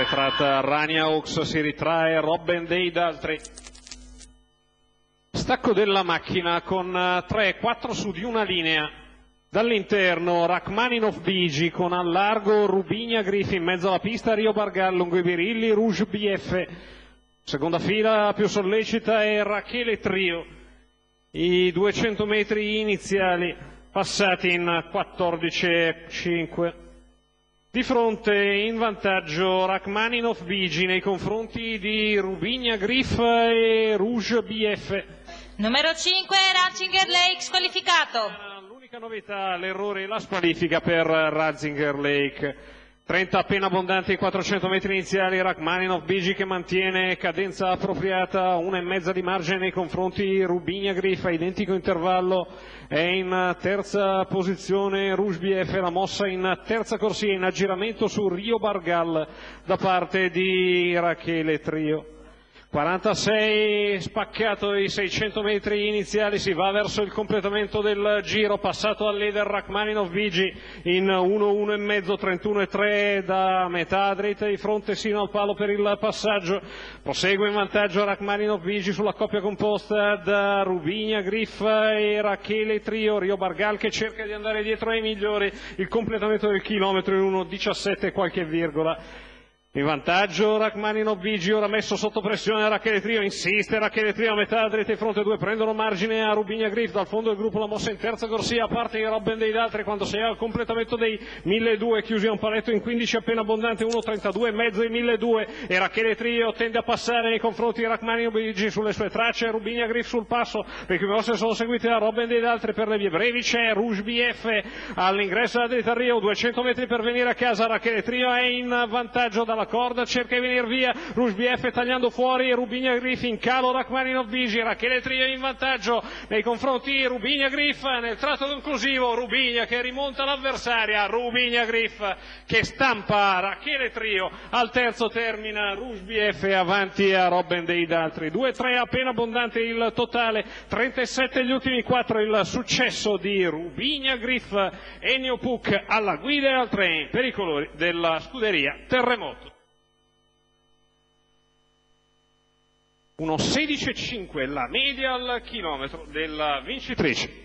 arretrata Rania Oaks, si ritrae Robben dei Daltri. Stacco della macchina con 3-4 su di una linea. Dall'interno Rachmaninov Bigi con al largo Rubigna Griffi in mezzo alla pista Rio Bargal lungo i birilli Rouge BF. Seconda fila più sollecita è Rachele Trio. I 200 metri iniziali passati in 14.5. Di fronte in vantaggio Rachmaninov Bigi nei confronti di Rubigna Griff e Rouge BF. Numero 5, Ratzinger Lake squalificato. L'unica novità, l'errore e la squalifica per Ratzinger Lake. 30 appena abbondanti 400 metri iniziali, Rachmaninov Bigi che mantiene cadenza appropriata, una e mezza di margine nei confronti di Rubigna Griffa, identico intervallo, è in terza posizione BF, la mossa in terza corsia, in aggiramento su Rio Bargal da parte di Rachele Trio. 46 spaccato i 600 metri iniziali, si va verso il completamento del giro, passato a leader Rachmaninov Vigi in 1-1 e mezzo, 31 e 3 da metà dritta di fronte sino al palo per il passaggio, prosegue in vantaggio Rachmaninov Vigi sulla coppia composta da Rubigna, Griffa e Rachele Trio, Rio Bargal che cerca di andare dietro ai migliori, il completamento del chilometro in 1-17 e qualche virgola. In vantaggio Rachmaninov Vigi, ora messo sotto pressione Rachele Trio, insiste Rachele Trio a metà dritta di fronte due, prendono margine a Rubigna Griff, dal fondo del gruppo la mossa in terza corsia, a parte di Robben dei Daltri quando si al completamento dei 1200 chiusi a un paletto in 15 appena abbondante, 1.32 e mezzo e 1200 e Rachele Trio tende a passare nei confronti di Rachmaninov Vigi sulle sue tracce, Rubigna Griff sul passo, le cui mosse sono seguite da Robben dei Daltri per le vie brevi, c'è Rouge BF all'ingresso della dritta Rio, 200 metri per venire a casa, Rachele Trio è in vantaggio dalla corda, cerca di venire via, BF tagliando fuori Rubigna Griff in calo Rachmaninov Bigi, Rachele Trio in vantaggio. Nei confronti di Rubigna Griff nel tratto conclusivo, Rubigna che rimonta l'avversaria, Rubigna Griff che stampa Rachele Trio, al terzo termina BF avanti a Robben dei Daltri, 2-3 appena abbondante il totale, 37 gli ultimi 4 il successo di Rubigna Griff, Ennio Puc alla guida e al train per i colori della scuderia Terremoto. 1.16.5 la media al chilometro della vincitrice.